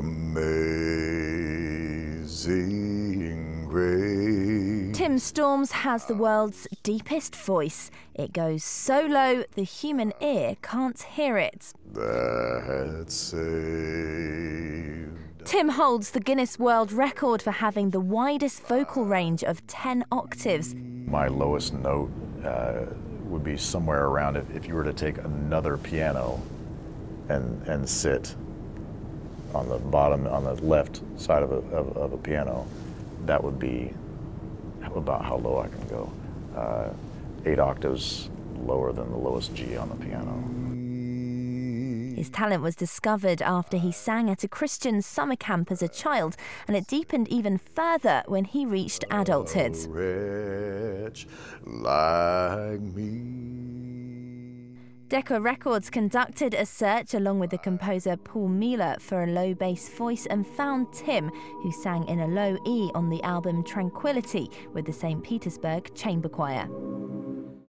Amazing grace. Tim Storms has the world's deepest voice. It goes so low the human ear can't hear it. That saved. Tim holds the Guinness World Record for having the widest vocal range of 10 octaves. My lowest note uh, would be somewhere around if, if you were to take another piano and, and sit on the bottom, on the left side of a, of, of a piano, that would be about how low I can go. Uh, eight octaves lower than the lowest G on the piano. His talent was discovered after he sang at a Christian summer camp as a child, and it deepened even further when he reached adulthood. A wretch like me. Decca Records conducted a search along with the composer Paul Mealor for a low bass voice and found Tim, who sang in a low E on the album Tranquility with the St. Petersburg Chamber Choir.